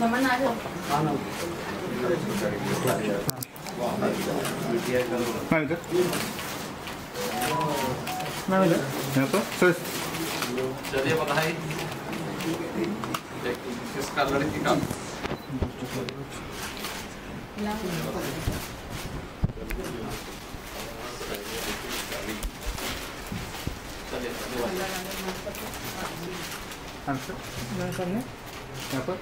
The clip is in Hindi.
नमन आ जाओ मैम इधर इधर यहाँ पर सर चलिए बताइए किसका लड़की का चलिए चलिए सर मैम सामने यहाँ पर।